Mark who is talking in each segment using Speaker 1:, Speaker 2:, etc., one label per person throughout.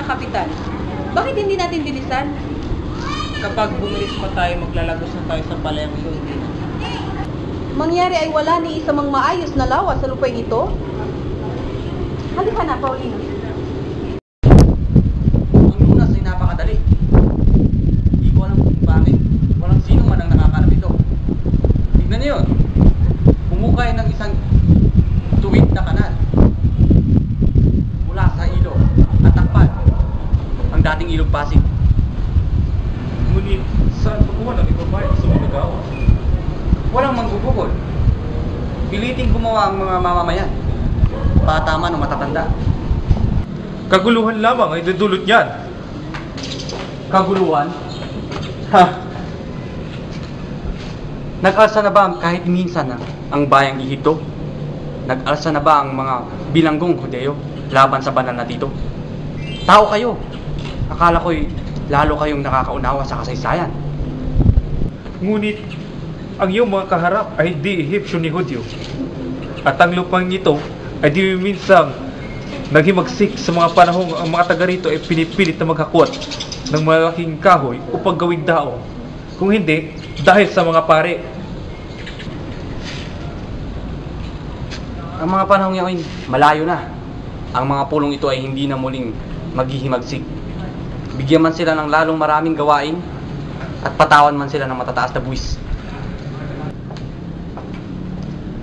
Speaker 1: Kapitan. Bakit hindi natin bilisan?
Speaker 2: Kapag bumilis pa tayo, maglalagos na tayo sa palayang iyo, hindi na.
Speaker 1: Mangyari ay wala ni isa mang maayos na lawas sa lupain ito? Halika na, Paulina.
Speaker 2: Ang lunas ay napakadali. Hindi ko alam kung bakit. Walang sino man ang nakakarap ito. Tignan niyo yun. Pumukay ng isang tuwid na kanal. Mula sa ilog at takpan. Ang dating ilog Pasig.
Speaker 3: Ngunit saan pakuha ng ibabayad sa mga nagawa?
Speaker 2: Walang manggugugol. Piliting gumawa ang mga mamamayan. Bata man o matatanda.
Speaker 3: Kaguluhan lamang ay dudulot niyan.
Speaker 2: Kaguluhan? Ha? Nag-alsa na ba ang kahit minsan ang, ang bayang Ehipto? Nag-alsa na ba ang mga bilanggong Hudeo laban sa banal na dito? Tao kayo. Akala ko'y lalo kayong nakakaunawa sa kasaysayan.
Speaker 3: Ngunit ang iyong mga kaharap ay di Ehipsyo ni Hudyo. At ang lupang ito ay di minsang naghimagsik sa mga panahong ang mga taga rito ay pinipilit na maghakwat ng malaking kahoy upang gawing daong. Kung hindi, dahil sa mga pare.
Speaker 2: Ang mga panahong yaon, malayo na. Ang mga pulong ito ay hindi na muling maghihimagsik. Bigyan man sila ng lalong maraming gawain at patawan man sila ng matataas na buwis.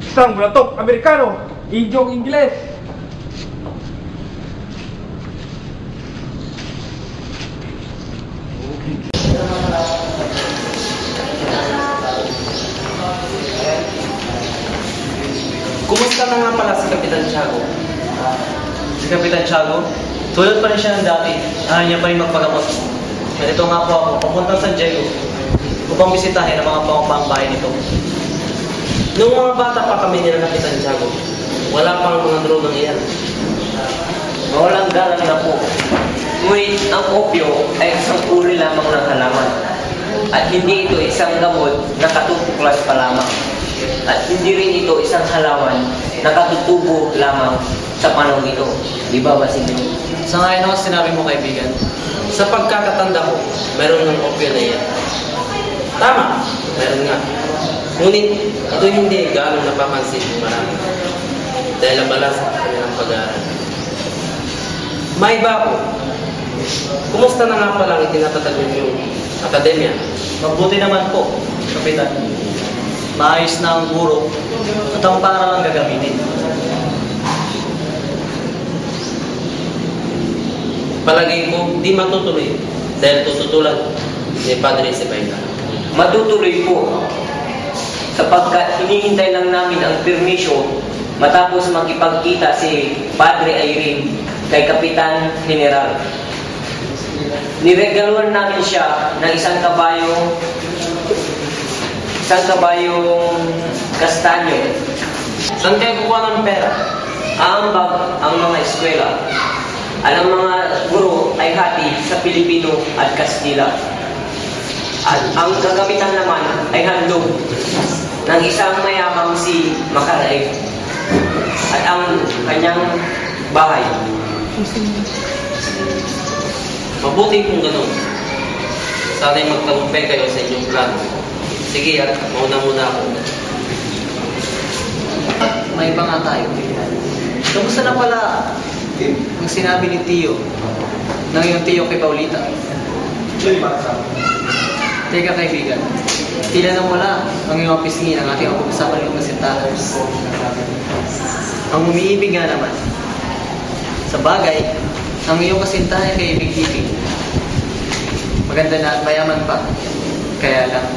Speaker 3: Isang mulatok Amerikano, Idyong Ingles.
Speaker 4: Kumusta na nga pala si Kapitan Tiago? Si Kapitan Tiago? Tulad pa rin siya ng dati. Ayaw niya pa rin magpagamot. Ganito nga po ako, papunta sa Diego upang bisitahin ang mga pangpang bahay nito. Noong mga bata pa kami nila Kapitan Tiago, wala pang mga drogang iyan.
Speaker 5: Mawalang galang na po. Ngunit ang opyo ay isang uri lamang ng halaman. At hindi ito isang gamot na katutuklas pa lamang. At hindi rin ito isang halaman na katutubo lamang sa panahon ito. Di ba, Basilio?
Speaker 4: Sa ngayon ako sinabi mo kaibigan, sa pagkakatanda ko, meron ng opyo na iyan. Tama, meron nga. Ngunit ito hindi gano'ng napapansin ng marami. Dahil abala sa kanilang pag-aaral. May iba ako. Kumusta na nga palang itinatatag yung akademya?
Speaker 6: Mabuti naman po, Kapitan. Maayos na ang guro at ang para lang gagamitin.
Speaker 4: Palagay ko, di matutuloy dahil tututulan ni Padre Sebaina.
Speaker 5: Matutuloy po sapagkat hinihintay lang namin ang permisyon matapos makipagkita si Padre Irene kay Kapitan General. Niregaluhan namin siya ng isang kabayo isang kabayong kastanyo.
Speaker 4: Saan kayo kukuha ng pera?
Speaker 5: Aambag ang mga eskwela. Ang mga guro ay hati sa Pilipino at Kastila. At ang kagamitan naman ay handog ng isang mayamang si Macaraeg. At ang kanyang bahay.
Speaker 4: Mabuti kung ganun. Sana'y magtagumpay kayo sa inyong plano. Sige, at mauna muna ako.
Speaker 6: May iba nga tayo. Kamusta na pala ang sinabi ni Tio ng iyong Tio kay Paulita? Teka kaibigan, tila nang wala ang iyong pisngi ng ating pag-usapan ng kasintahan. Ang umiibig nga naman. Sa bagay, ang iyong kasintahan kay ibig-ibig. Maganda na at mayaman pa. Kaya lang,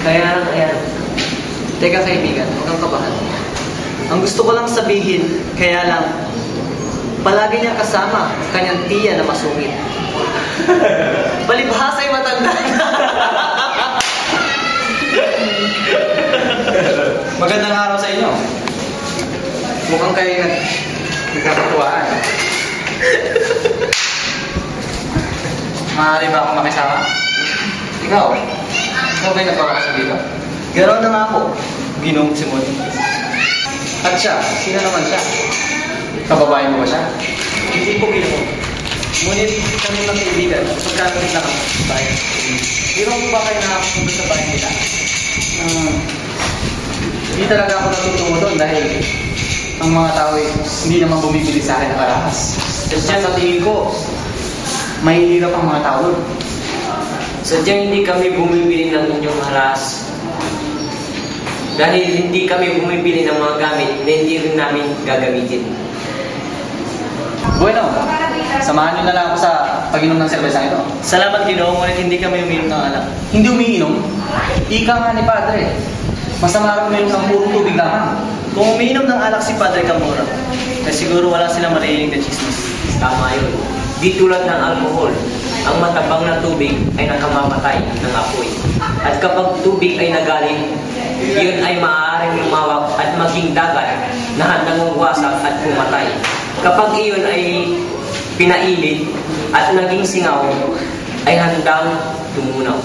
Speaker 5: Kaya lang, ayan,
Speaker 6: Teka kaibigan, huwag kang kabahan. Ang gusto ko lang sabihin, kaya lang, palagi niya kasama ang kanyang tiya na masungit. Palibhasa'y matanda na.
Speaker 2: Magandang araw sa inyo. Mukhang kayo nag nagkakatuwaan. Maaari ba akong makisama? Ikaw? Ikaw ba'y nagpapakasal dito?
Speaker 6: Ganoon na nga po, Ginoong Simon. At siya, sino naman siya?
Speaker 2: Kababayan mo ba siya?
Speaker 6: Hindi ko ginoo. Ngunit kami ng kaibigan, pagkakalit na kami sa bayan. Biro mo ba kayo nakapunta sa bayan nila?
Speaker 2: Hmm. Hindi talaga ako natutungo doon dahil ang mga tao ay hindi naman bumibili sa akin ng karahas. At sa tingin ko, mahihirap ang mga tao doon.
Speaker 5: Sadyang hindi kami bumibili ng inyong haras. Dahil hindi kami bumibili ng mga gamit na hindi rin namin gagamitin.
Speaker 2: Bueno, samahan niyo na lang ako sa pag-inom ng serbesa ito.
Speaker 6: Salamat Ginoo, ngunit hindi kami uminom ng alak.
Speaker 2: Hindi umiinom. Ika nga ni Padre. Masama rin uminom ng purong tubig lamang.
Speaker 6: Kung umiinom ng alak si Padre Camora, ay siguro wala silang marinig na chismis.
Speaker 5: Tama yun. Di tulad ng alkohol, ang matabang na tubig ay nakamamatay ng apoy. At kapag tubig ay nagaling, yun ay maaaring lumawak at maging dagat na handang wasak at pumatay. Kapag iyon ay pinainit at naging singaw, ay handang tumunaw.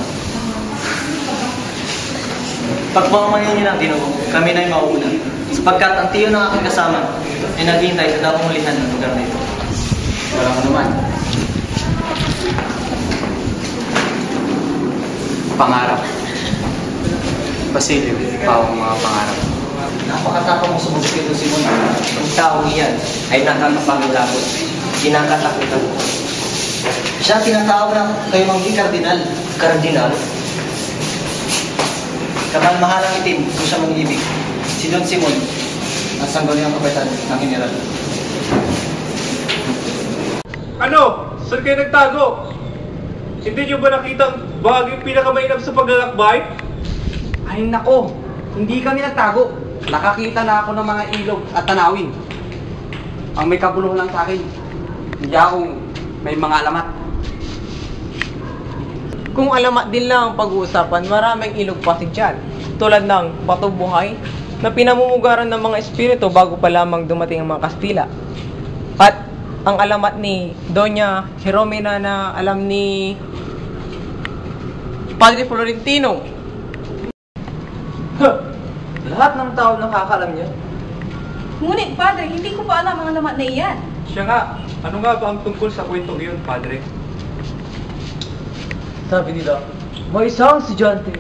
Speaker 6: Pagpapamanin niyo ng Ginoo, kami na ay. Sapagkat ang tiyo ng aking kasama ay naghihintay sa daong hulihan ng lugar na ito.
Speaker 2: Walang anuman. Pangarap. Basilio, pawang mga pangarap.
Speaker 6: Napakatapang mo sumagot kay Don Simon.
Speaker 5: Ang taong iyan ay nakakapangilabot. Kinakatakutan ko.
Speaker 6: Siya ang tinatawag na kayo maging kardinal.
Speaker 5: Kardinal,
Speaker 6: Kamalmahalang itim kung siya mag-ibig. Si Don Simon, ang sangguniang kapitan ng general.
Speaker 3: Ano? Saan kayo nagtago? Hindi nyo ba nakitang bahagi yung pinakamainam sa paglalakbay?
Speaker 2: Ay nako, hindi kami nagtago. Nakakita na ako ng mga ilog at tanawin. Ang may kabuluhan lang sa akin, hindi akong may mga alamat.
Speaker 7: Kung alamat din lang ang pag-uusapan, maraming ilog pati dyan. Tulad ng patubuhay na pinamumugaran ng mga espiritu bago pa lamang dumating ang mga Kastila. At ang alamat ni Doña Jeromena na alam ni Padre Florentino.
Speaker 6: Lahat ng tao nakakalam niya.
Speaker 1: Ngunit, Padre, hindi ko pa alam ang alamat na iyan.
Speaker 3: Siya nga, ano nga ba ang tungkol sa kwentong iyon, Padre?
Speaker 6: Sabi nila, may isang estudyante.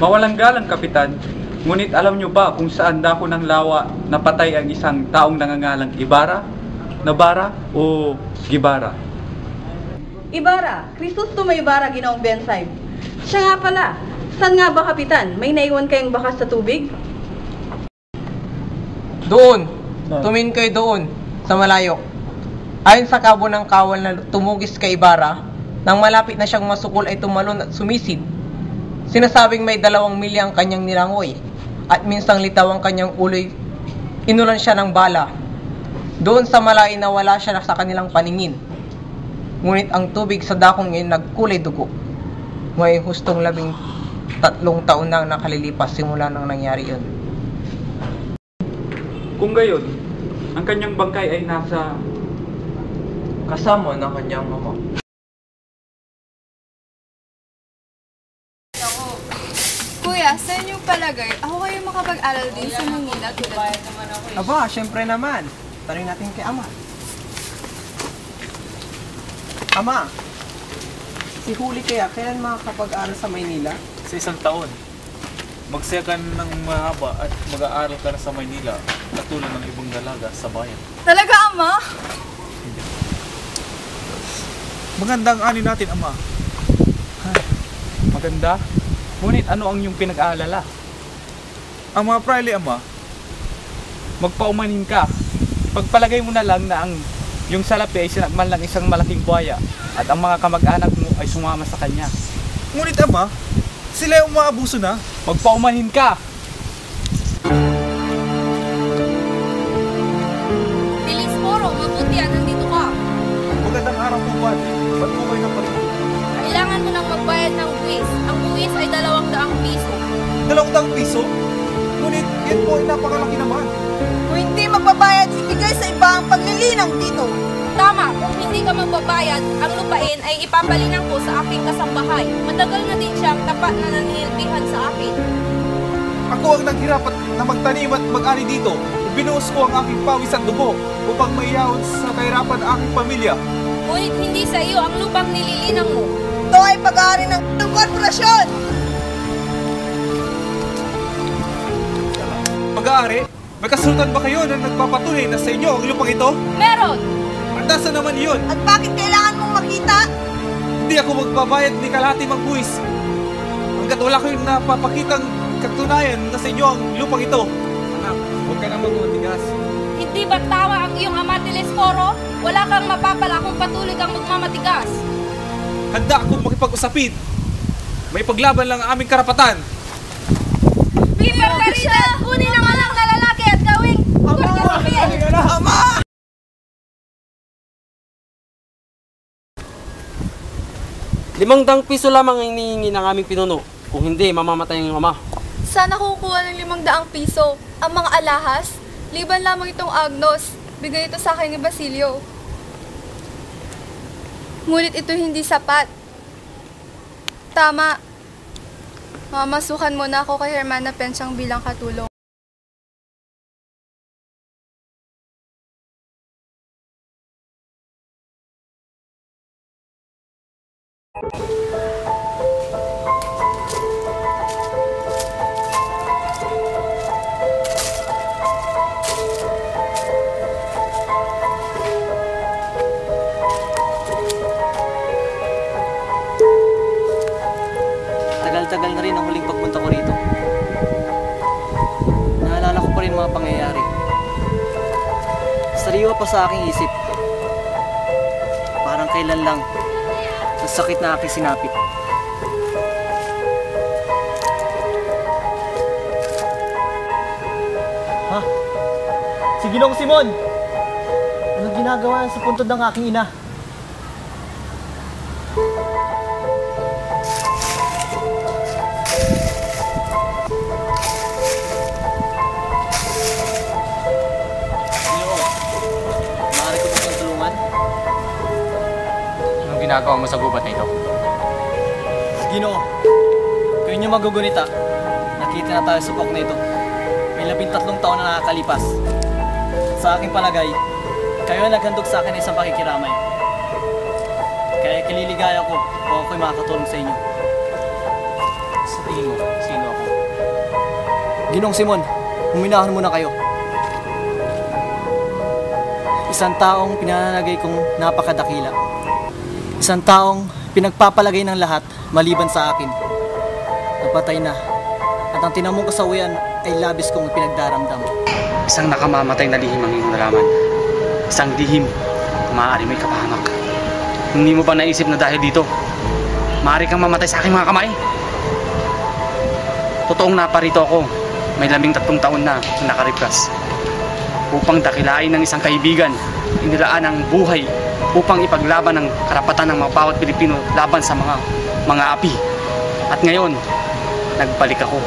Speaker 2: Mawalang galang, Kapitan. Ngunit alam nyo ba kung saan dako ng lawa napatay ang isang taong nangangalang Ibarra, Nabara o Gibara?
Speaker 1: Ibarra, Kristus may Ibarra ginoong Bensay. Siya nga pala, saan nga ba, Kapitan? May naiwan kayong bakas sa tubig?
Speaker 7: Doon, tumingin kayo doon, sa malayo. Ayon sa kabo ng kawal na tumugis kay Ibarra, nang malapit na siyang masukol ay tumalon at sumisid. Sinasabing may dalawang milya ang kanyang nilangoy, at minsang litaw ang kanyang uloy, inulan siya ng bala. Doon sa malayo na wala siya sa kanilang paningin. Ngunit ang tubig sa dakong iyon nagkulay dugo. Ngayong hustong labing tatlong taon na ang nakalilipas simula nang nangyari yun.
Speaker 2: Kung gayon, ang kanyang bangkay ay nasa
Speaker 6: Kasama ng kanyang mama.
Speaker 8: Kuya, sa inyong palagay, ako kayo makapag-aral din sa Manila tulad
Speaker 7: Aba, syempre naman. Tanong natin kay Ama. Ama, si Huli kaya kailan makakapag-aral sa Maynila?
Speaker 3: Sa isang taon, magsaya ka ng mahaba at mag-aaral ka na sa Maynila katulad ng ibang dalaga sa bayan.
Speaker 8: Talaga, Ama?
Speaker 3: Magandang ani natin, Ama.
Speaker 2: maganda. Ngunit ano ang iyong pinag-aalala?
Speaker 3: Ang mga praile, Ama,
Speaker 2: Magpaumanin ka. Pagpalagay mo na lang na ang yung salapi ay sinakmal ng isang malaking buhaya at ang mga kamag-anak mo ay sumama sa kanya.
Speaker 3: ngunit Ama, sila ay umaabuso na.
Speaker 2: Magpaumanhin ka!
Speaker 8: Bilis, Moro, mabuti yan, nandito ka.
Speaker 3: Magandang araw po, Padre. Ba't po kayo napalito?
Speaker 8: Kailangan mo nang magbayad ng buwis. Ang buwis ay dalawang daang piso.
Speaker 3: Dalawang daang piso? Ngunit yan po ay napakalaki naman.
Speaker 8: Kung hindi magbabayad, ibigay sa iba ang paglilinang dito. Tama, kung hindi ka magbabayad, ang lupain ay ipapalinang ko sa aking kasambahay. Matagal na din siyang tapat na nanilbihan sa akin.
Speaker 3: Ako ang naghirap at na magtanim at mag-ani dito. Ibinuos ko ang aking pawis at dugo upang maiyaon sa kahirapan ang aking pamilya.
Speaker 8: Ngunit hindi sa iyo ang lupang nililinang mo.
Speaker 1: Ito ay pag-aari ng ng korporasyon!
Speaker 3: Pag-aari, may kasultan ba kayo na nagpapatunay na sa inyo ang lupang ito?
Speaker 8: Meron!
Speaker 3: Nasa naman iyon?
Speaker 1: At bakit kailangan mong makita?
Speaker 3: Hindi ako magbabayad ni kalahati mang buwis. Hanggat wala kayong napapakitang katunayan na sa inyo ang lupang ito. Anak, huwag ka na magmatigas.
Speaker 8: Hindi ba tama ang iyong ama Telesforo? Wala kang mapapala kung patuloy kang magmamatigas.
Speaker 3: Handa akong makipag-usapin. May paglaban lang ang aming karapatan.
Speaker 8: Piper Caridad, kunin ang anak na lalaki at gawing Guardia Civil!
Speaker 4: Limang dang piso lamang ang hinihingi ng aming pinuno. Kung hindi, mamamatay ang ama.
Speaker 9: Sana kukuha ng limang daang piso. Ang mga alahas, liban lamang itong Agnos. Bigay ito sa akin ni Basilio. Ngunit ito hindi sapat. Tama. Mamasukan muna ako kay Hermana Pensyang bilang katulong.
Speaker 6: Sa
Speaker 10: puntod ng aking ina?
Speaker 2: Ginagawa mo sa gubat na ito?
Speaker 6: Ginoo, kayo niyo magugunita. Nakita na tayo sa na ito. May labintatlong taon na nakakalipas. Sa aking palagay, kayo ang naghandog sa akin ng isang pakikiramay. Kaya kililigaya ko kung ako'y makakatulong sa inyo.
Speaker 2: Sa mo, sino ako?
Speaker 6: Ginong Simon, huminahan muna kayo. Isang taong pinananagay kong napakadakila. Isang taong pinagpapalagay ng lahat maliban sa akin. Napatay na. At ang tinamong kasawian ay labis kong pinagdaramdam.
Speaker 2: Isang nakamamatay na lihim ang iyong nalaman. Isang lihim na maaari may kapahamak. Hindi mo ba naisip na dahil dito, maaari kang mamatay sa aking mga kamay? Totoong naparito ako, may labing tatlong taon na na nakaripkas. Upang dakilain ng isang kaibigan, inilaan ang buhay upang ipaglaban ang karapatan ng mga bawat Pilipino laban sa mga mga api. At ngayon, nagbalik ako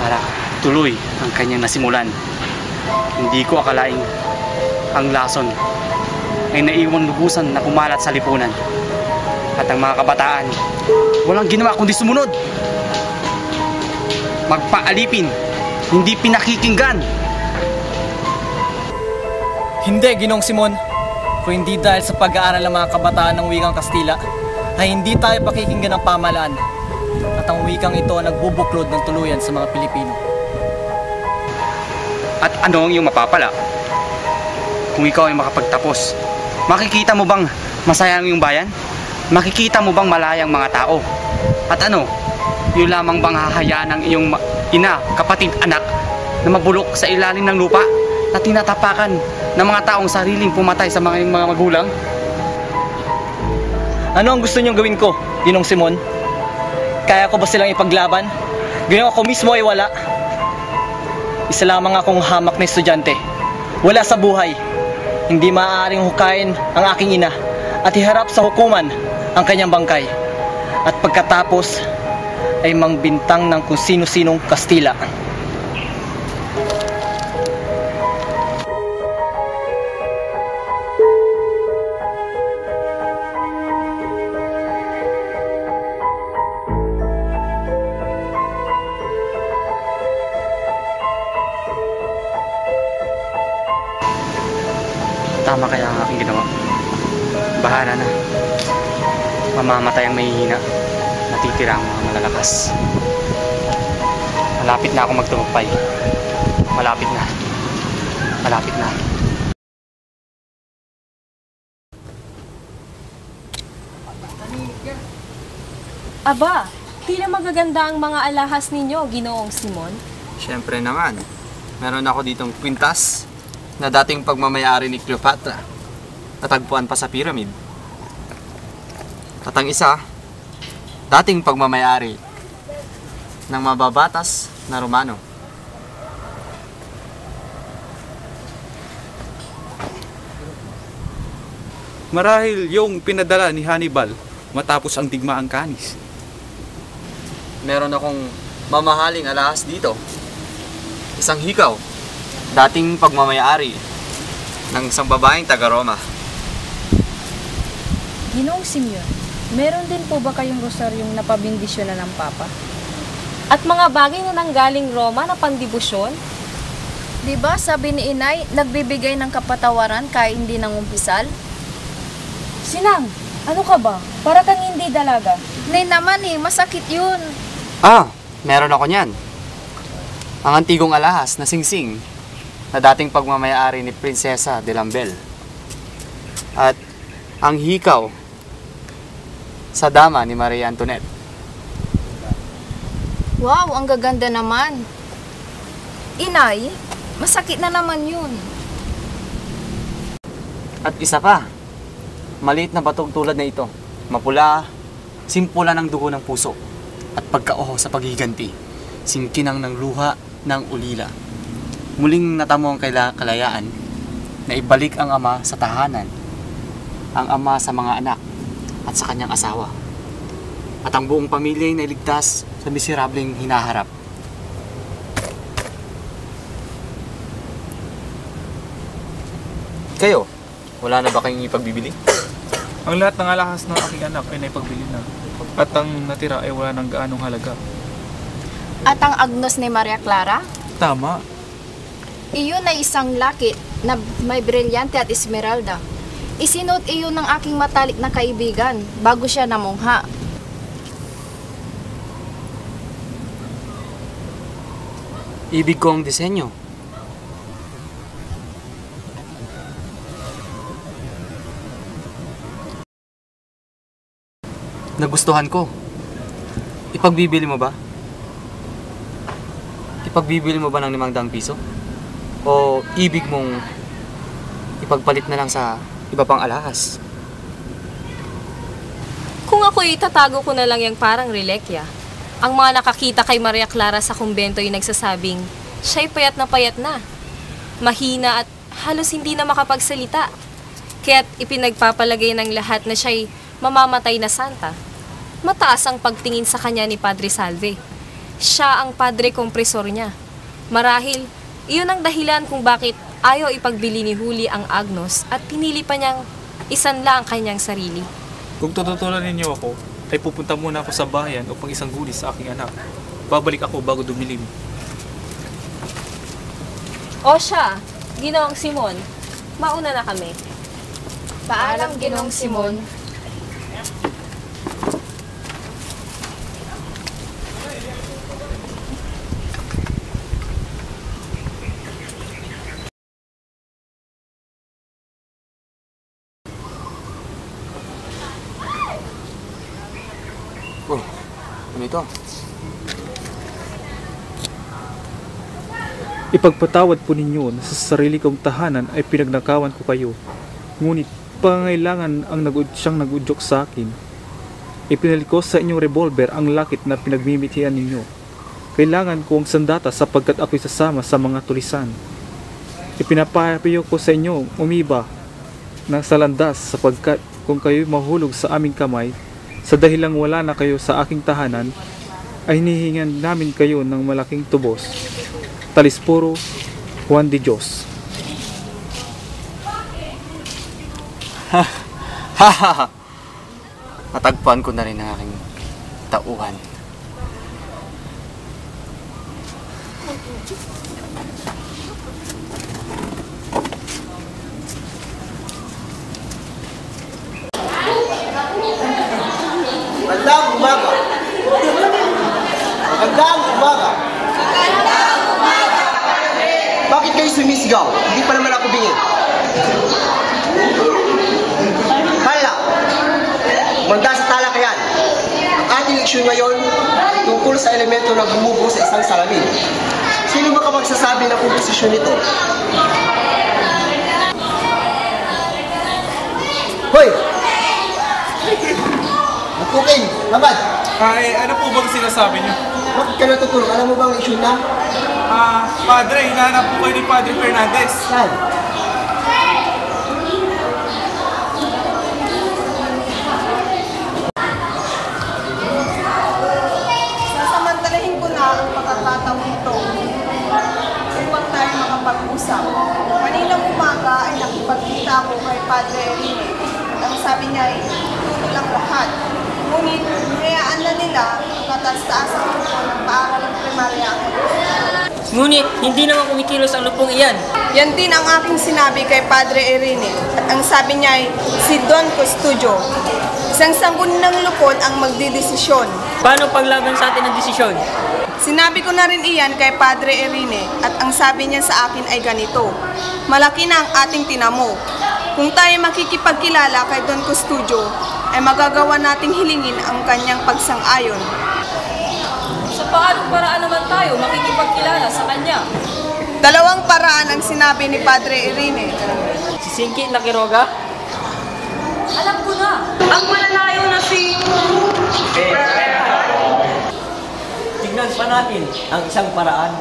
Speaker 2: para tuloy ang kanyang nasimulan. Hindi ko akalaing ang lason ay naiwan lubusan na kumalat sa lipunan. At ang mga kabataan, walang ginawa kundi sumunod. Magpaalipin, hindi pinakikinggan.
Speaker 6: Hindi, Ginong Simon. Kung hindi dahil sa pag-aaral ng mga kabataan ng wikang Kastila, ay hindi tayo pakikinggan ng pamalaan. At ang wikang ito ang nagbubuklod ng tuluyan sa mga Pilipino.
Speaker 2: At ano ang iyong mapapala? Kung ikaw ay makapagtapos, makikita mo bang masaya ang iyong bayan? Makikita mo bang malaya ang mga tao? At ano, yun lamang bang hahayaan ng iyong ina, kapatid, anak na mabulok sa ilalim ng lupa na tinatapakan ng mga taong sariling pumatay sa mga mga magulang?
Speaker 6: Ano ang gusto niyong gawin ko, Ginong Simon? Kaya ko ba silang ipaglaban? Ginawa ko mismo ay wala. Isa lamang akong hamak na estudyante. Wala sa buhay. Hindi maaaring hukayin ang aking ina at iharap sa hukuman ang kanyang bangkay. At pagkatapos ay mangbintang ng kung sino-sinong Kastila.
Speaker 11: Mamamatay ang mahihina. Natitira ang mga malalakas. Malapit na ako magtumupay. Malapit na. Malapit na.
Speaker 12: Aba, tila magaganda ang mga alahas ninyo, Ginoong Simon.
Speaker 2: Siyempre naman. Meron ako ditong kwintas na dating pagmamayari ni Cleopatra. Natagpuan pa sa pyramid. At ang isa, dating pagmamayari ng mababatas na Romano.
Speaker 13: Marahil yung pinadala ni Hannibal matapos ang digmaang kanis.
Speaker 2: Meron akong mamahaling alahas dito. Isang hikaw, dating pagmamayari ng isang babaeng taga-Roma.
Speaker 14: Ginoong Simeon, meron din po ba kayong rosaryong napabindisyon na ng Papa?
Speaker 12: At mga bagay na nanggaling Roma na pandibusyon?
Speaker 14: Di ba sabi ni Inay, nagbibigay ng kapatawaran kahit hindi nangumpisal? Sinang, ano ka ba? Para kang hindi dalaga. Nay naman eh, masakit yun.
Speaker 2: Ah, meron ako niyan. Ang antigong alahas na singsing na dating pagmamayari ni Prinsesa de Lambel. At ang hikaw sa dama ni Maria Antoinette.
Speaker 14: Wow, ang gaganda naman. Inay, masakit na naman yun.
Speaker 2: At isa pa, maliit na batog tulad na ito. Mapula, simpula ng dugo ng puso. At pagkaoho sa paghiganti, singkinang ng luha ng ulila. Muling natamo ang kalayaan na ibalik ang ama sa tahanan, ang ama sa mga anak at sa kanyang asawa. At ang buong pamilya ay nailigtas sa miserableng hinaharap. Kayo, wala na ba kayong ipagbibili?
Speaker 3: Ang lahat ng alahas ng aking anak ay naipagbili na. At ang natira ay wala ng gaanong halaga.
Speaker 14: At ang agnos ni Maria Clara,
Speaker 3: Tama.
Speaker 14: iyon ay isang lakit na may brilyante at esmeralda. Isinuot iyon ng aking matalik na kaibigan bago siya namungha.
Speaker 2: Ibig ko ang disenyo. Nagustuhan ko. Ipagbibili mo ba? Ipagbibili mo ba ng limang daang piso? O ibig mong ipagpalit na lang sa iba pang alahas?
Speaker 12: Kung ako itatago ko na lang yung parang relekya, ang mga nakakita kay Maria Clara sa kumbento ay nagsasabing, siya'y payat na payat na. Mahina at halos hindi na makapagsalita. Kaya't ipinagpapalagay ng lahat na siya'y mamamatay na santa. Mataas ang pagtingin sa kanya ni Padre Salve. Siya ang padre kompresor niya. Marahil, iyon ang dahilan kung bakit ayaw ipagbili ni Huli ang Agnos at pinili pa niyang isanla ang kanyang sarili.
Speaker 3: Kung tututulan ninyo ako, ay pupunta muna ako sa bayan upang isang gulis sa aking anak. Babalik ako bago dumilim.
Speaker 12: O siya, Ginoong Simon, mauna na kami.
Speaker 14: Paalam, Ginong Simon.
Speaker 2: Oh, ito?
Speaker 3: Ipagpatawad po ninyo na sa sarili kong tahanan ay pinagnakawan ko kayo. Ngunit pangailangan ang nag siyang nagudyok sa akin. Ipinalik ko sa inyong revolver ang lakit na pinagmimitihan ninyo. Kailangan ko ang sandata sapagkat ako'y sasama sa mga tulisan. Ipinapapayo ko sa inyo umiba ng salandas sapagkat kung kayo'y mahulog sa aming kamay, sa dahilang wala na kayo sa aking tahanan, ay hinihingan namin kayo ng malaking tubos. Talisporo, Juan de Dios.
Speaker 2: Ha ha ha! Natagpuan ko na rin ang aking tauhan.
Speaker 10: Magandang umaga. Magandang umaga. Bakit kayo sumisigaw? Hindi pa naman ako bingit. Kaya, manda sa talakayan. Ang ating leksyon ngayon tungkol sa elemento na bumubuo sa isang salamin. Sino ba magsasabi ng komposisyon nito? Hoy! Magkuking! Labad!
Speaker 15: Ay, ano po bang sinasabi niyo?
Speaker 10: Bakit ka natutulog? Alam mo bang issue na?
Speaker 15: Ah, Padre, hinahanap po kayo ni Padre Fernandez.
Speaker 10: Saan?
Speaker 16: Sasamantalahin ko na ang pagkakataon ito upang tayo makapag-usap. Kaninang umaga ay nakipagkita ako kay Padre Rene. Ang sabi niya ay tutol lang lahat. Ngunit hinayaan na nila ang kataas-taasang grupo ng paaralang primarya ang
Speaker 5: Ngunit, hindi naman kumikilos ang lupong iyan.
Speaker 16: Yan din ang aking sinabi kay Padre Irene. At ang sabi niya ay si Don Custodio. Isang sangguniang lupon ang magdidesisyon.
Speaker 5: Paano paglaban sa atin ang desisyon?
Speaker 16: Sinabi ko na rin iyan kay Padre Irene at ang sabi niya sa akin ay ganito. Malaki na ang ating tinamo. Kung tayo makikipagkilala kay Don Custodio, ay magagawa nating hilingin ang kanyang pagsang-ayon.
Speaker 12: Sa paanong paraan naman tayo makikipagkilala sa kanya?
Speaker 16: Dalawang paraan ang sinabi ni Padre Irene.
Speaker 5: Si Singki na Quiroga?
Speaker 12: Alam ko na!
Speaker 5: Ang mananayo na si... Tignan pa natin ang isang paraan.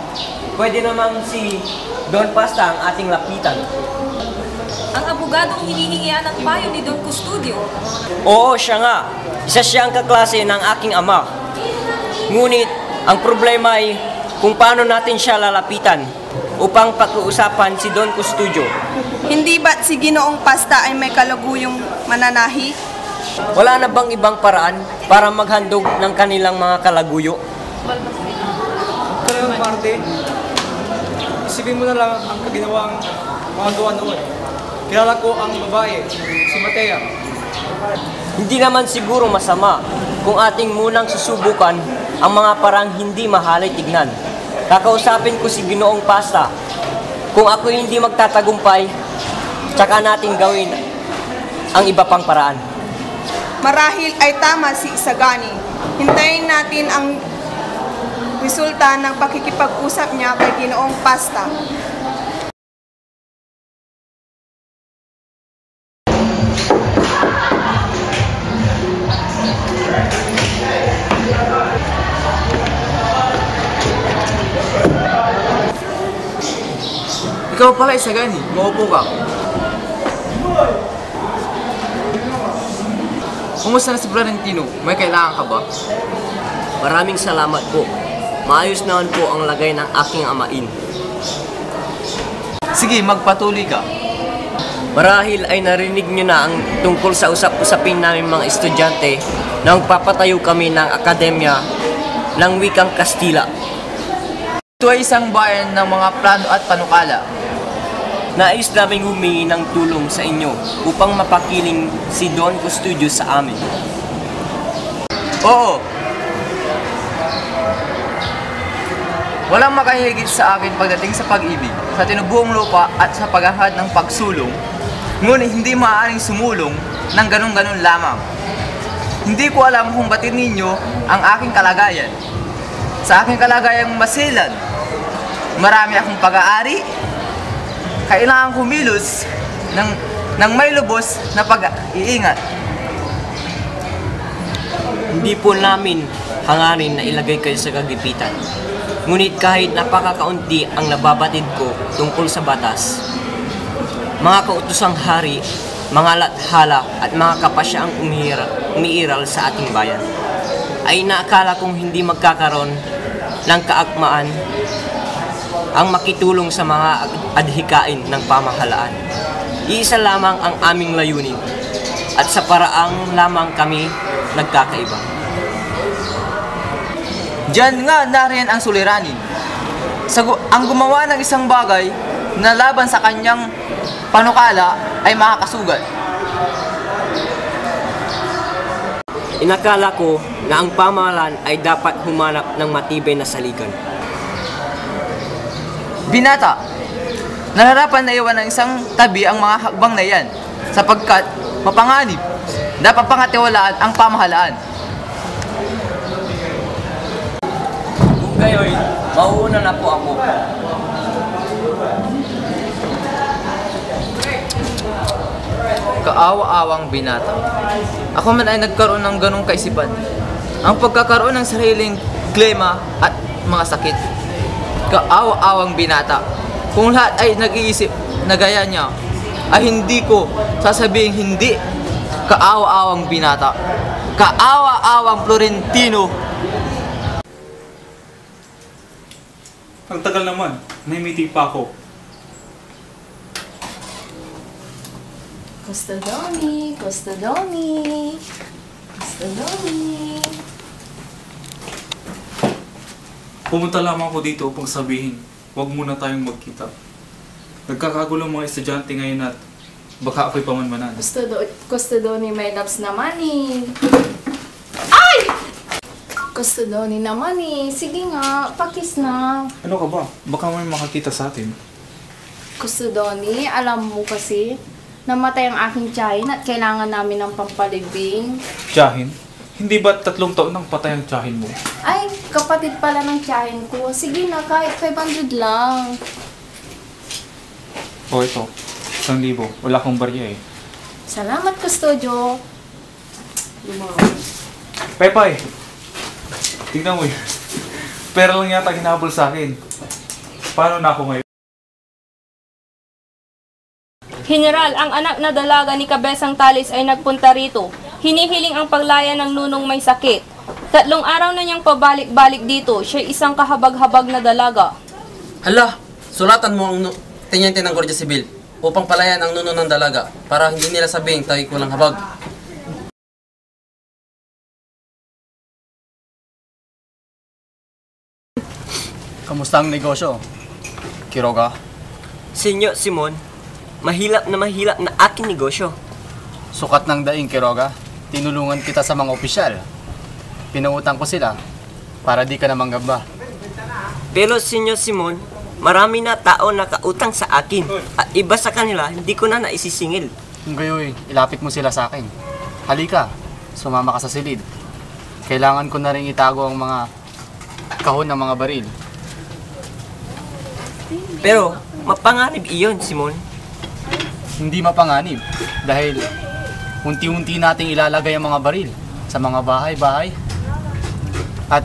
Speaker 5: Pwede namang si Don Pasta ang ating lapitan.
Speaker 12: Ang abogadong hinihingian ng payo ni Don Custodio.
Speaker 5: Oo, siya nga. Isa siya ang kaklase ng aking ama. Ngunit, ang problema ay kung paano natin siya lalapitan upang pag-uusapan si Don Custodio.
Speaker 16: Hindi ba't si Ginoong Pasta ay may kalaguyong mananahi?
Speaker 5: Wala na bang ibang paraan para maghandog ng kanilang mga kalaguyo?
Speaker 17: Pero parte, isipin mo na lang ang kaginawang mga gawa noon. Kilala ko ang babae, si Matea.
Speaker 5: Hindi naman siguro masama kung ating munang susubukan ang mga parang hindi mahalay tignan. Kakausapin ko si Ginoong Pasta. Kung ako hindi magtatagumpay, tsaka natin gawin ang iba pang paraan.
Speaker 16: Marahil ay tama si Isagani. Hintayin natin ang resulta ng pakikipag-usap niya kay Ginoong Pasta.
Speaker 18: Ikaw pala, Isagani. Maupo ka. Kumusta na si Florentino? May kailangan ka ba?
Speaker 5: Maraming salamat po. Maayos naman po ang lagay ng aking amain.
Speaker 18: Sige, magpatuloy ka.
Speaker 5: Marahil ay narinig nyo na ang tungkol sa usap-usapin namin mga estudyante na magpapatayo kami ng akademya ng wikang Kastila.
Speaker 18: Ito ay isang bayan ng mga plano at panukala.
Speaker 5: Nais namin humingi ng tulong sa inyo upang mapakiling si Don Custodio sa amin.
Speaker 18: Oo. Walang makahigit sa akin pagdating sa pag-ibig, sa tinubuong lupa at sa paghahad ng pagsulong, ngunit hindi maaaring sumulong ng ganun-ganun lamang. Hindi ko alam kung batid ninyo ang aking kalagayan. Sa aking kalagayang masilan, marami akong pag-aari, kailangan kumilos ng, ng may lubos na pag-iingat.
Speaker 5: Hindi po namin hangarin na ilagay kayo sa kagipitan. Ngunit kahit napakakaunti ang nababatid ko tungkol sa batas, mga kautosang hari, mga lathala at mga kapasya ang umiiral, umiiral sa ating bayan, ay naakala kong hindi magkakaroon ng kaakmaan ang makitulong sa mga adhikain ng pamahalaan. Iisa lamang ang aming layunin at sa paraang lamang kami nagkakaiba.
Speaker 18: Diyan nga nariyan ang suliranin. Sa ang gumawa ng isang bagay na laban sa kanyang panukala ay makakasugat.
Speaker 5: Inakala ko na ang pamahalaan ay dapat humanap ng matibay na saligan.
Speaker 18: Binata, nararapan na iwan ng isang tabi ang mga hakbang na yan sapagkat mapanganib. Dapat pangatiwalaan ang pamahalaan.
Speaker 5: Kung gayon, mauuna na po ako.
Speaker 18: Kaawa-awang binata. Ako man ay nagkaroon ng ganong kaisipan. Ang pagkakaroon ng sariling klema at mga sakit. Kaawa-awang binata. Kung lahat ay nag-iisip na gaya niya, ay hindi ko sasabihin hindi. Kaawa-awang binata. Kaawa-awang Florentino.
Speaker 3: Ang tagal naman. May meeting pa ako.
Speaker 19: Costodoni, Costodoni, Costodoni.
Speaker 3: Pumunta lamang ako dito upang sabihin, huwag muna tayong magkita. Nagkakagulo mga estudyante ngayon at baka ako'y pamanmanan.
Speaker 19: Custodo Costodoni, my loves naman eh. Ay! Costodoni naman eh. Sige nga, pakis na.
Speaker 3: Ano ka ba? Baka may makakita sa atin.
Speaker 19: Custodoni, alam mo kasi, namatay ang aking tiyahin at kailangan namin ng pampalibing.
Speaker 3: Tiyahin? Hindi ba tatlong taon nang patay ang tiyahin mo?
Speaker 19: Ay, kapatid pala ng tiyahin ko. Sige na, kahit 500 lang.
Speaker 3: O ito, isang libo. Wala akong barya eh.
Speaker 19: Salamat, Custodio.
Speaker 3: Pepay! Tingnan mo yun. Pera lang yata hinabol sa akin. Paano na ako ngayon?
Speaker 8: General, ang anak na dalaga ni Kabesang Talis ay nagpunta rito. Hinihiling ang paglaya ng nunong may sakit. Tatlong araw na niyang pabalik-balik dito. Siya isang kahabag-habag na dalaga.
Speaker 4: Hala, sulatan mo ang tenyente ng Guardia Civil upang palayan ang nuno ng dalaga para hindi nila sabing tayo kulang habag.
Speaker 2: Kamusta ang negosyo? Kiroga?
Speaker 5: Senyo Simon, mahilap na mahilap na aking negosyo.
Speaker 2: Sukat ng daing, Kiroga. Tinulungan kita sa mga opisyal. Pinautang ko sila para di ka na manggaba.
Speaker 5: Pero Senyo Simon, marami na tao nakautang sa akin. At iba sa kanila, hindi ko na naisisingil.
Speaker 2: Kung gayoy, ilapit mo sila sa akin. Halika, sumama ka sa silid. Kailangan ko na rin itago ang mga kahon ng mga baril.
Speaker 5: Pero, mapanganib iyon, Simon.
Speaker 2: Hindi mapanganib dahil unti-unti nating ilalagay ang mga baril sa mga bahay-bahay. At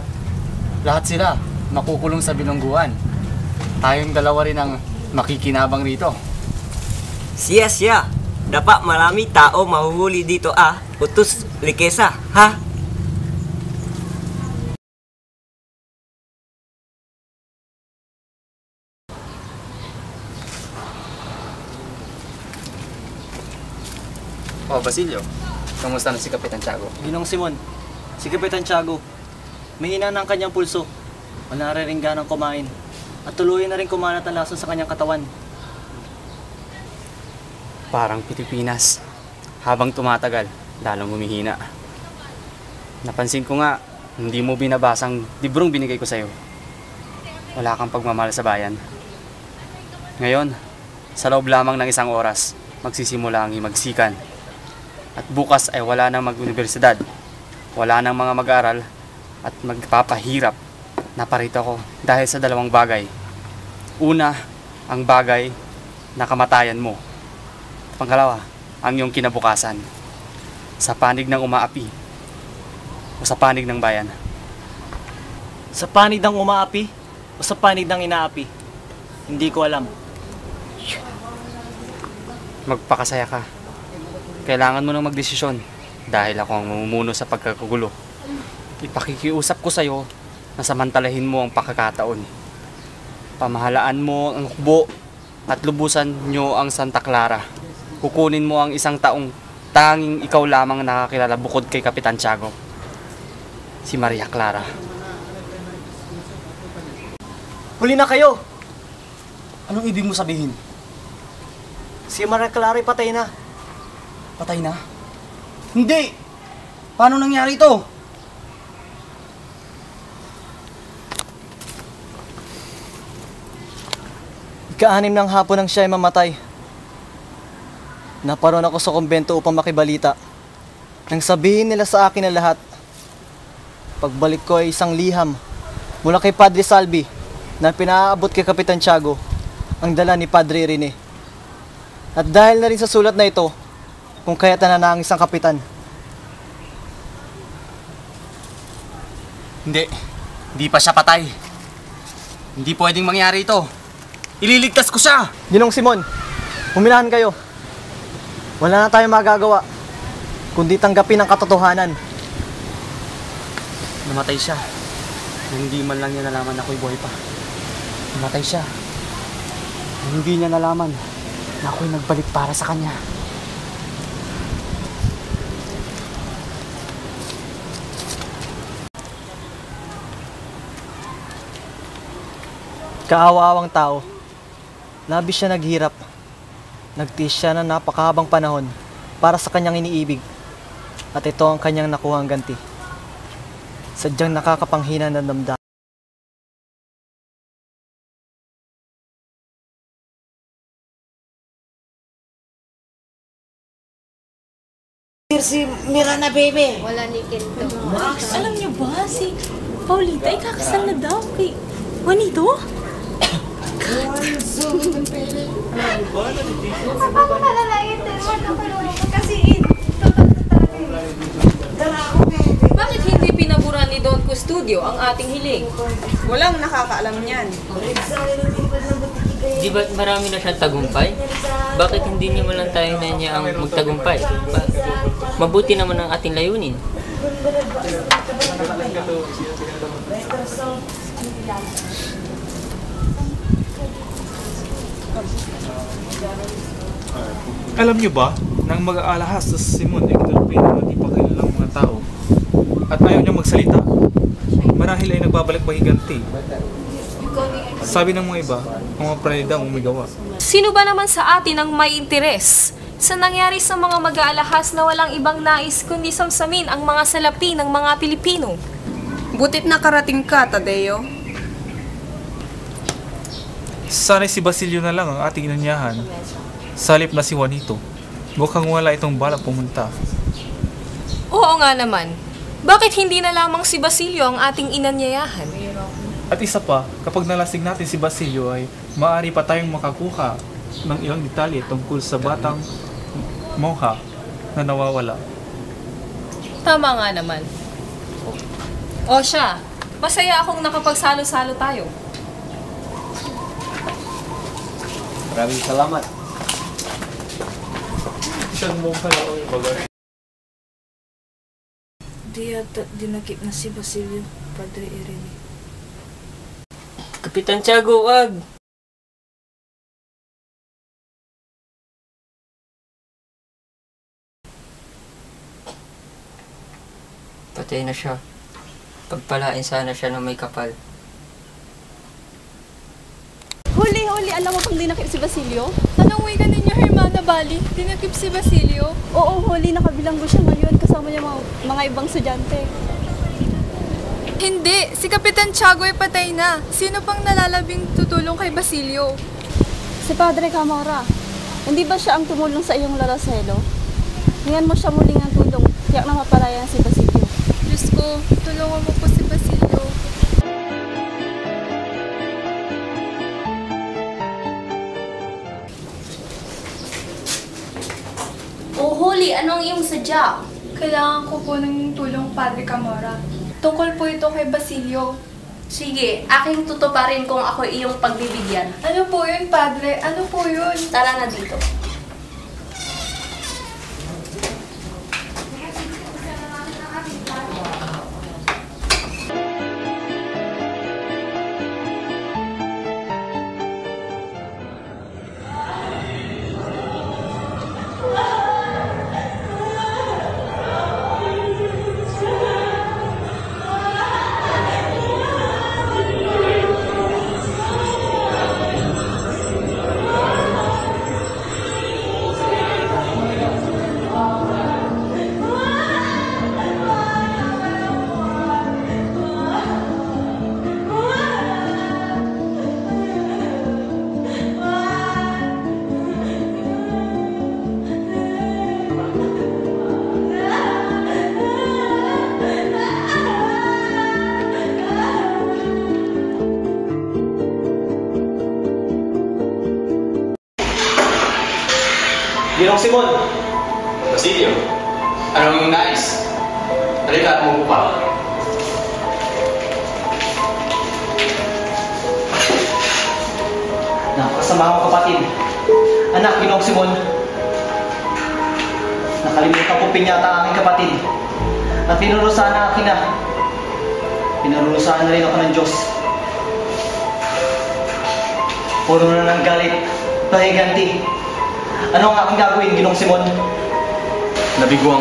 Speaker 2: lahat sila makukulong sa bilangguan. Tayong dalawa rin ang makikinabang rito.
Speaker 5: Siya, siya. Dapat marami tao mahuhuli dito ah. Utos, likesa, ha?
Speaker 2: Basilio. Kamusta na si Kapitan Tiago?
Speaker 6: Ginong Simon, si Kapitan Tiago, may hina ng kanyang pulso. Wala na rin ganang kumain. At tuluyan na rin kumanat ang lason sa kanyang katawan.
Speaker 2: Parang Pilipinas. Habang tumatagal, lalong humihina. Napansin ko nga, hindi mo binabasang librong binigay ko sa'yo. Wala kang pagmamahal sa bayan. Ngayon, sa loob lamang ng isang oras, magsisimula ang himagsikan. At bukas ay wala nang mag-universidad. Wala nang mga mag-aaral at magpapahirap. Naparito ko dahil sa dalawang bagay. Una, ang bagay na kamatayan mo. Pangalawa, ang iyong kinabukasan. Sa panig ng umaapi o sa panig ng bayan.
Speaker 6: Sa panig ng umaapi o sa panig ng inaapi? Hindi ko alam.
Speaker 2: Magpakasaya ka. Kailangan mo nang magdesisyon dahil ako ang mamumuno sa pagkagulo. Ipakikiusap ko sa'yo na samantalahin mo ang pakakataon. Pamahalaan mo ang hukbo at lubusan nyo ang Santa Clara. Kukunin mo ang isang taong tanging ikaw lamang nakakilala bukod kay Kapitan Tiago. Si Maria Clara.
Speaker 6: Huli na kayo!
Speaker 2: Anong ibig mo sabihin?
Speaker 6: Si Maria Clara ay patay na.
Speaker 2: Patay na? Hindi!
Speaker 20: Paano nangyari ito?
Speaker 6: Ikaanim ng hapon nang siya ay mamatay. Naparoon ako sa kumbento upang makibalita. Nang sabihin nila sa akin na lahat, pagbalik ko ay isang liham mula kay Padre Salvi na pinaabot kay Kapitan Tiago ang dala ni Padre Rene. At dahil na rin sa sulat na ito, kung kaya tananang isang kapitan.
Speaker 2: Hindi. Hindi pa siya patay. Hindi pwedeng mangyari ito. Ililigtas ko siya!
Speaker 6: Ginong Simon, huminahan kayo. Wala na tayong magagawa, kundi tanggapin ang katotohanan.
Speaker 2: Namatay siya. Hindi man lang niya nalaman na ako'y buhay pa. Namatay siya. Hindi niya nalaman na ako'y nagbalik para sa kanya.
Speaker 6: Kaawa-awang tao. Labis siya naghirap. Nagtiis siya ng napakahabang panahon para sa kanyang iniibig. At ito ang kanyang nakuhang ganti. Sadyang nakakapanghina ng damdamin.
Speaker 21: Si Mirana Baby.
Speaker 14: Wala ni Kento.
Speaker 22: Alam niyo ba, si Paulita ay kakasal na daw kay Juanito?
Speaker 12: Bakit hindi pinabura ni Don Custodio ang ating hiling?
Speaker 16: Walang nakakaalam niyan.
Speaker 23: Di ba marami na siyang tagumpay? Bakit hindi niyo man lang tayo na niya ang magtagumpay? Ba- mabuti naman ang ating layunin.
Speaker 3: Alam niyo ba, nang mag-aalahas sa Simon Hector Pino at ipakilalang mga tao at ayaw niya magsalita, marahil ay nagbabalik pahiganti. Sabi ng mga iba, ang mga pranay daw ang umigawa.
Speaker 12: Sino ba naman sa atin ang may interes sa nangyari sa mga mag-aalahas na walang ibang nais kundi samsamin ang mga salapi ng mga Pilipino?
Speaker 16: Butit nakarating ka, Tadeo.
Speaker 3: Sana'y si Basilio na lang ang ating inanyahan. Salip na si Juanito. Mukhang wala itong balak pumunta.
Speaker 12: Oo nga naman. Bakit hindi na lamang si Basilio ang ating inanyayahan?
Speaker 3: At isa pa, kapag nalasing natin si Basilio ay maaari pa tayong makakuha ng ilang detalye tungkol sa batang moha na nawawala.
Speaker 12: Tama nga naman. O siya, masaya akong nakapagsalo-salo tayo.
Speaker 2: Maraming salamat.
Speaker 3: Siyang moha na ako yung bagay.
Speaker 21: Di yata dinakip na si Basilio, Padre Irene.
Speaker 23: Kapitan Tiago, wag! Patay na siya. Pagpalain sana siya ng may kapal.
Speaker 9: Huli, huli. Alam mo bang dinakip si Basilio? Anong wika ninyo, Hermana Bali? Dinakip si Basilio? Oo, huli. Nakabilanggo siya ngayon kasama niya mga, mga ibang estudyante. Hindi. Si Kapitan Tiago ay patay na. Sino pang nalalabing tutulong kay Basilio?
Speaker 1: Si Padre Camora, hindi ba siya ang tumulong sa iyong laraselo? Hingan mo siya muling ng tulong, tiyak na mapalaya si Basilio.
Speaker 9: Diyos ko, tulungan mo po si Basilio.
Speaker 22: O Holy, anong iyong sadya?
Speaker 9: Kailangan ko po ng tulong, Padre Camora. Tungkol po ito kay Basilio.
Speaker 22: Sige, aking tutuparin kung ako iyong pagbibigyan.
Speaker 9: Ano po yun, Padre? Ano po yun?
Speaker 22: Tara na dito.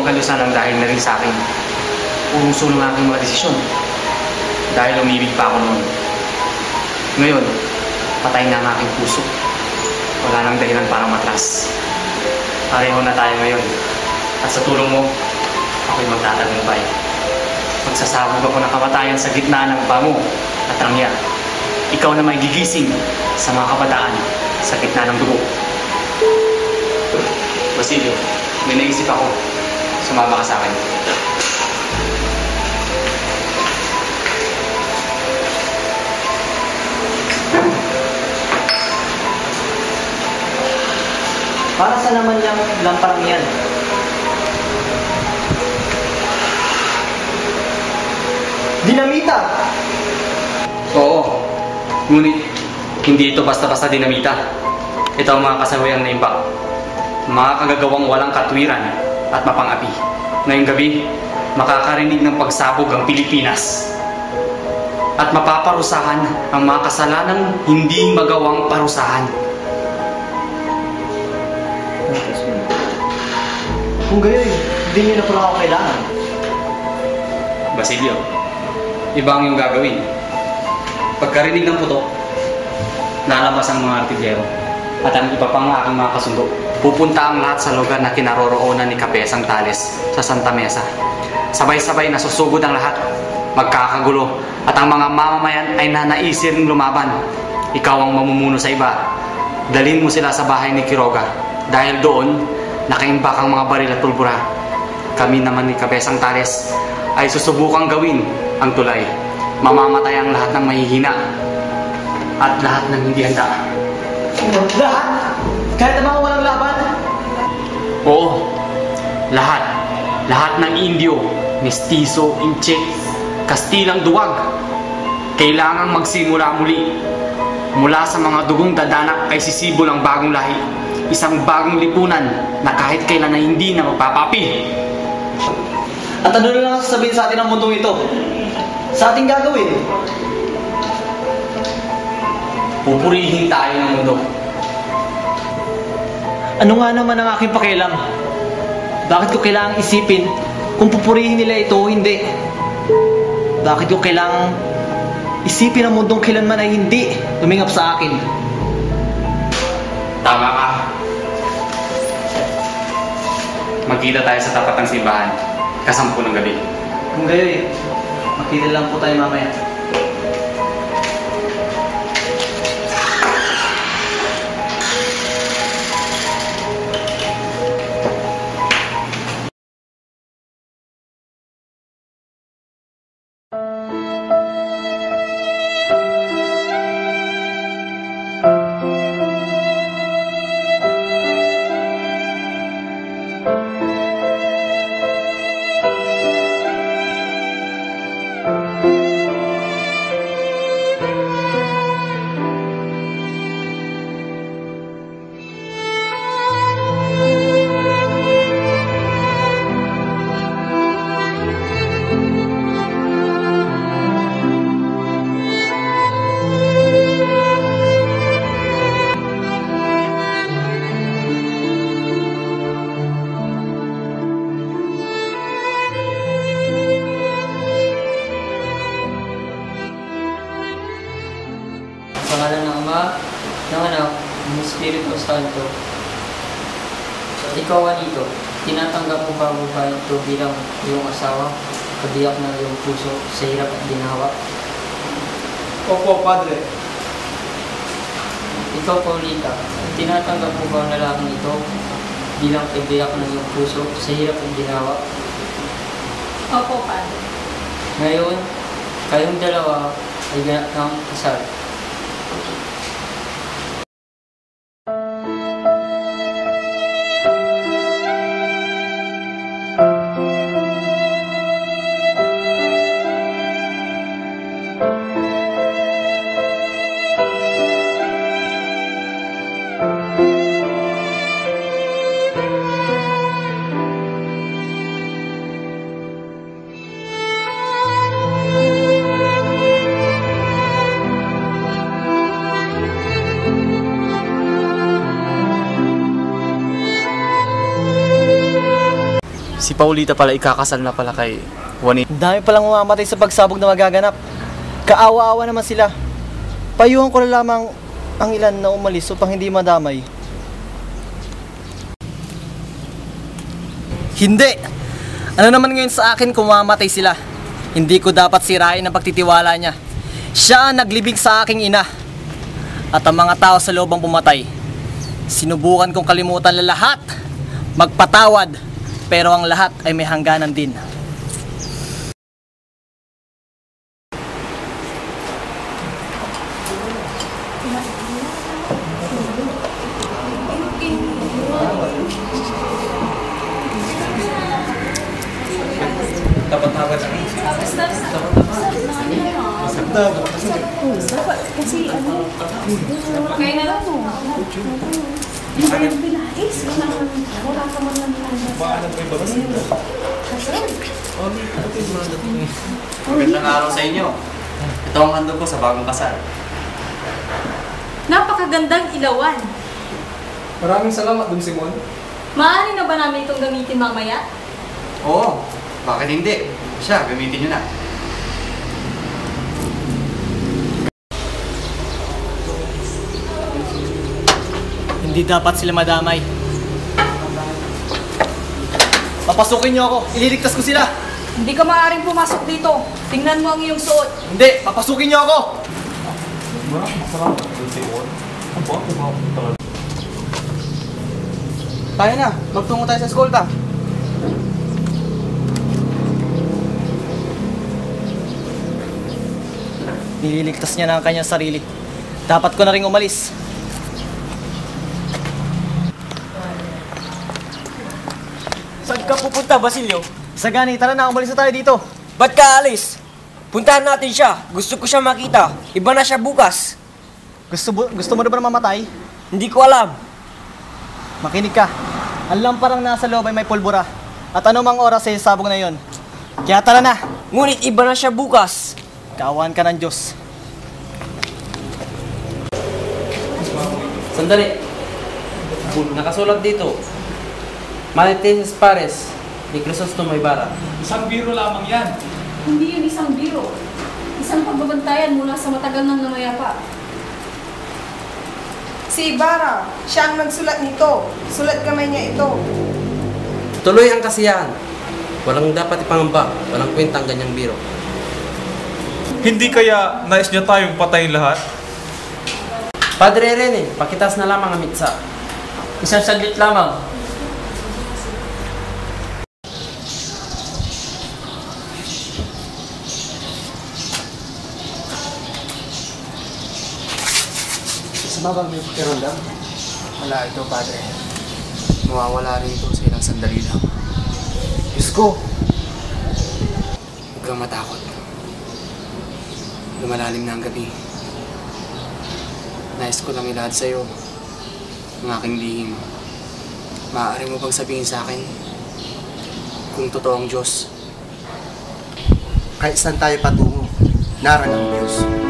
Speaker 2: Nabigo ang dahil na rin sa akin. Puruso ng aking mga desisyon. Dahil umibig pa ako noon. Ngayon, patay na ang aking puso. Wala nang dahilan para matras. Pareho na tayo ngayon. At sa tulong mo, ako'y magtatagumpay. Magsasabog ako ng kamatayan sa gitna ng bango at rangya. Ikaw na may gigising sa mga kabataan sa gitna ng dugo. Basilio, may naisip ako. Sumama ka sa akin.
Speaker 6: Para sa naman niyang lamparang yan? Dinamita!
Speaker 2: Oo. Ngunit, hindi ito basta-basta dinamita. Ito ang mga kasawayang na imbak. Mga kagagawang walang katwiran at mapangapi. Ngayong gabi, makakarinig ng pagsabog ang Pilipinas. At mapaparusahan ang mga kasalanang hindi magawang parusahan.
Speaker 6: Kung gayoy, hindi niyo na pala ako kailangan.
Speaker 2: Basilio, iba ang iyong gagawin. Pagkarinig ng putok, lalabas ang mga artilyero at ang iba pang aking mga kasundo. Pupunta ang lahat sa lugar na kinaroroonan ni Kapesang Tales sa Santa Mesa. Sabay-sabay nasusugod ang lahat, magkakagulo, at ang mga mamamayan ay nanaisin lumaban. Ikaw ang mamumuno sa iba. Dalhin mo sila sa bahay ni Quiroga dahil doon nakaimbak ang mga baril at pulbura. Kami naman ni Kabesang Tales ay susubukang gawin ang tulay. Mamamatay ang lahat ng mahihina at lahat ng hindi handa.
Speaker 6: Lahat?
Speaker 2: Lahat. Lahat ng Indio, Mestizo, Inche, Kastilang duwag. Kailangang magsimula muli. Mula sa mga dugong dadanak ay sisibol ang bagong lahi. Isang bagong lipunan na kahit kailan ay hindi na magpapapi.
Speaker 6: At ano na lang ang sasabihin sa atin ng mundong ito? Sa ating gagawin?
Speaker 2: Pupurihin tayo ng mundo.
Speaker 6: Ano nga naman ang aking pakialam? Bakit ko kailangang isipin kung pupurihin nila ito o hindi? Bakit ko kailangang isipin ang mundong kailanman ay hindi tumingap sa akin?
Speaker 2: Tama ka. Magkita tayo sa tapat ng simbahan. Kasampu ng gabi.
Speaker 6: Kung gayoy, makita lang po tayo mamaya.
Speaker 23: Iyong asawa, kabiyak ng iyong puso sa hirap at ginawa?
Speaker 17: Opo, Padre.
Speaker 23: Ikaw, Paulita, tinatanggap mo ba ang lalaking ito bilang kabiyak ng iyong puso sa hirap at ginawa?
Speaker 8: Opo, Padre.
Speaker 23: Ngayon, kayong dalawa ay ganap ng kasal.
Speaker 2: Paulita pala ikakasal na pala kay Juanito.
Speaker 6: Ang dami palang mamamatay sa pagsabog na magaganap. Kaawa-awa naman sila. Payuhan ko na lamang ang ilan na umalis upang hindi madamay. Hindi! Ano naman ngayon sa akin kung mamamatay sila? Hindi ko dapat sirain ang pagtitiwala niya. Siya ang naglibing sa aking ina. At ang mga tao sa loob ang pumatay. Sinubukan kong kalimutan na lahat. Magpatawad. Pero ang lahat ay may hangganan din.
Speaker 1: Dapat kasi ano, kaya na lang mo. Hindi ka lang pinahis. Wala ka wala ka man lang
Speaker 2: Magandang araw sa inyo. Ito ang handog ko sa bagong kasal.
Speaker 24: Napakagandang ilawan.
Speaker 3: Maraming salamat dun, Simon.
Speaker 24: Maaari na ba namin itong gamitin mamaya?
Speaker 2: Oo, bakit hindi? Siya, gamitin nyo na.
Speaker 6: Hindi dapat sila madamay. Papasukin niyo ako. Ililigtas ko sila.
Speaker 1: Hindi ka maaaring pumasok dito. Tingnan mo ang iyong suot.
Speaker 6: Hindi, papasukin niyo ako. Tayo na, magtungo tayo sa eskolta. Nililigtas niya na ang kanyang sarili. Dapat ko na rin umalis.
Speaker 5: Saan ka pupunta, Basilio?
Speaker 6: Sagani, tara na, umalis na tayo dito.
Speaker 5: Ba't ka alis? Puntahan natin siya. Gusto ko siya makita. Iba na siya bukas.
Speaker 6: Gusto, mo- gusto mo na ba na mamatay?
Speaker 5: Hindi ko alam.
Speaker 6: Makinig ka. Ang parang nasa loob ay may pulbura. At anumang oras ay sabog na yon. Kaya tara na.
Speaker 5: Ngunit iba na siya bukas.
Speaker 6: Kawan ka ng Diyos.
Speaker 4: Sandali. Nakasulat dito. Maliteses Pares ni Crisostomo Ibarra.
Speaker 3: Isang biro lamang yan.
Speaker 1: Hindi yun isang biro. Isang pagbabantayan mula sa matagal ng namayapa.
Speaker 16: Si Ibarra, siya ang nagsulat nito. Sulat kamay niya ito.
Speaker 4: Tuloy ang kasiyahan. Walang dapat ipangamba. Walang kwentang ganyang biro.
Speaker 3: Hindi kaya nais niya tayong patayin lahat?
Speaker 4: Padre Rene, pakitas na lamang ang mitsa.
Speaker 23: Isang saglit lamang.
Speaker 2: Sa babang may pakiramdam? Wala ito, Padre. Mawawala rin ito sa ilang sandali lang. Diyos ko! Huwag kang matakot. Lumalalim na ang gabi. Nais ko lang ilahad sa'yo ang aking lihim. Maaari mo bang sabihin sa akin kung totoo ang Diyos?
Speaker 25: Kahit saan tayo patungo, naran ang Diyos.
Speaker 2: Paano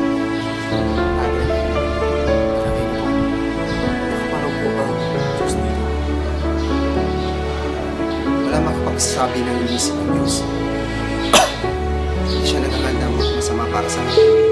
Speaker 25: makapagsasabi ng ng Diyos. Hindi siya nagkakandang masama para sa akin.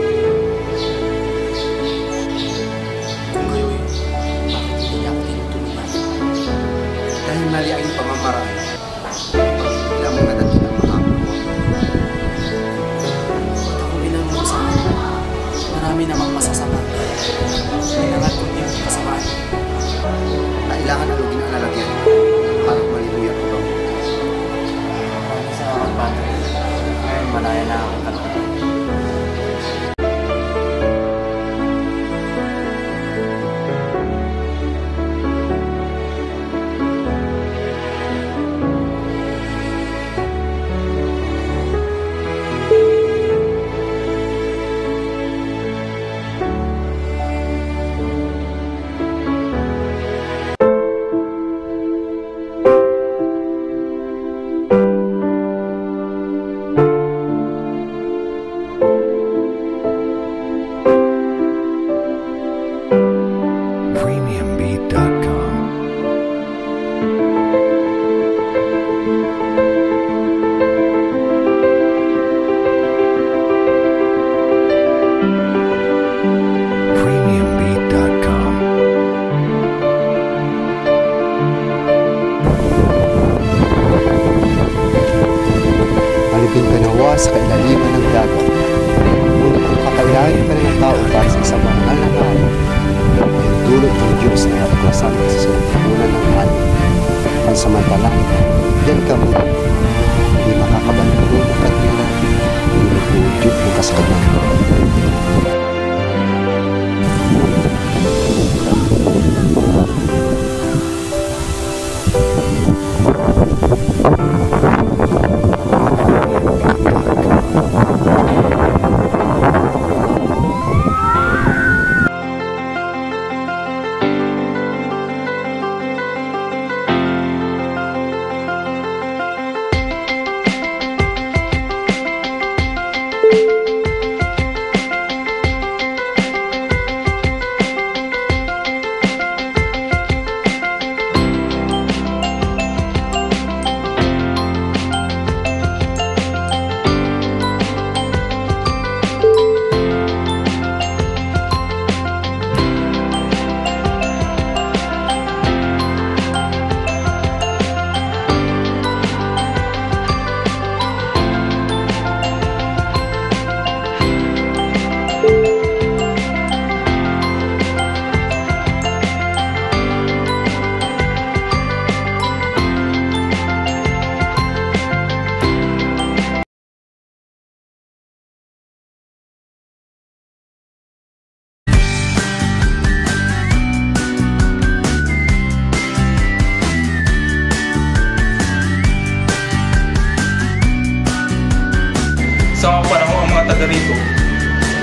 Speaker 15: Taga rito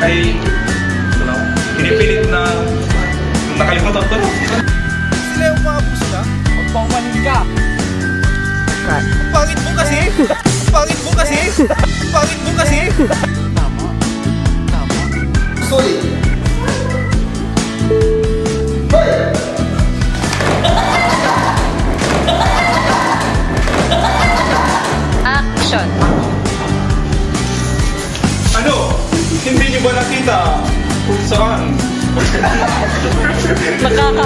Speaker 15: ay ito na, pinipilit na nakalimutan ko na.
Speaker 17: Sila yung mga pusta? Magpaumanin ka! Ang pangit mo kasi! Ang pangit mo kasi! Ang pangit mo kasi! Tama. Tama.
Speaker 10: Sorry.
Speaker 12: Action!
Speaker 15: Hindi niyo ba nakita kung saan?
Speaker 12: Nakaka...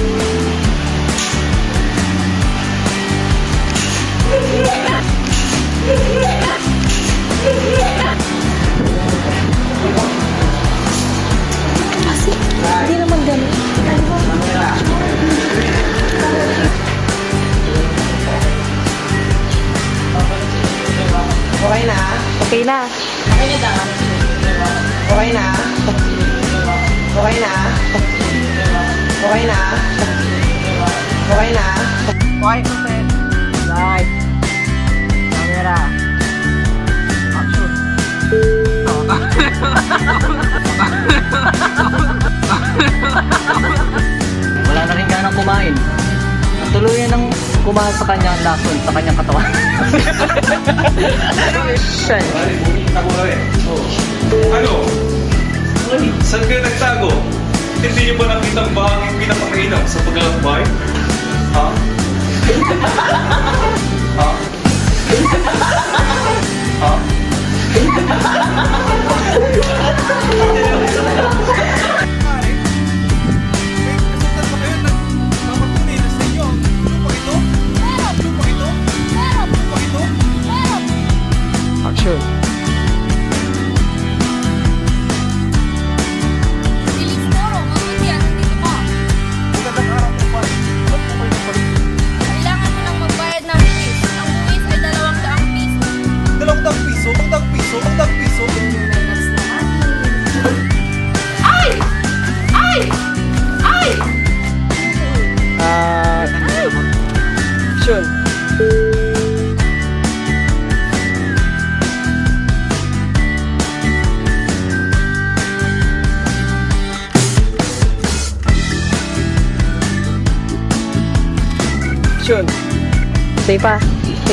Speaker 9: Kasi, hindi naman ganun.
Speaker 7: Okay na?
Speaker 9: Okay na.
Speaker 7: Okay na Okay na? Okay na? Okay na? Okay na?
Speaker 6: Mo, Fred. Light. Camera. Action. Wala na rin ganang kumain. Tuluyan ng kumain sa kanyang lason, sa kanyang katawan. Siya.
Speaker 15: Ano? Saan kayo nagtago? Hindi niyo ba nakita ang bahaging pinapakainam sa paglalakbay?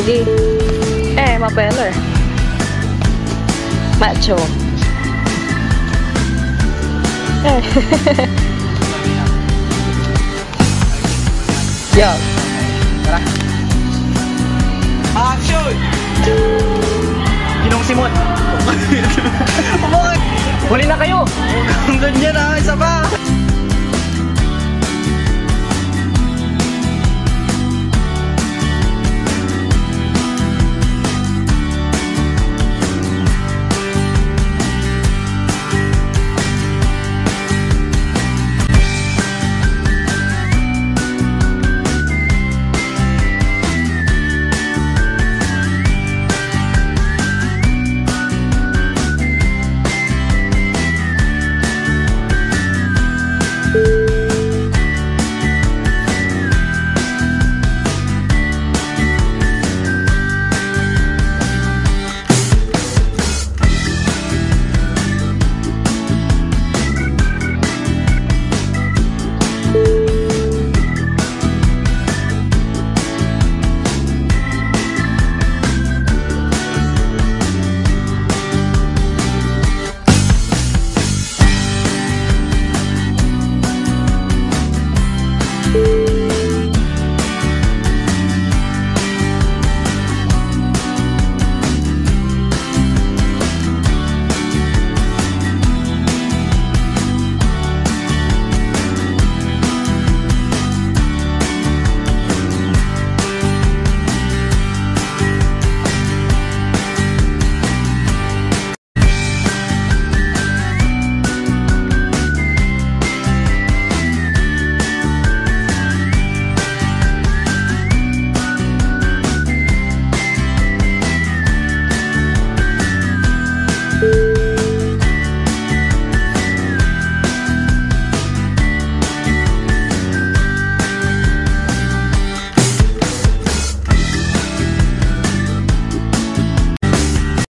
Speaker 9: Sige. Eh, mapeler. Macho. Eh.
Speaker 6: Yo. Tara. Action! Ginong Simon. Huli na kayo! Kang ganyan ha, isa pa!